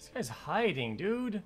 This guy's hiding, dude.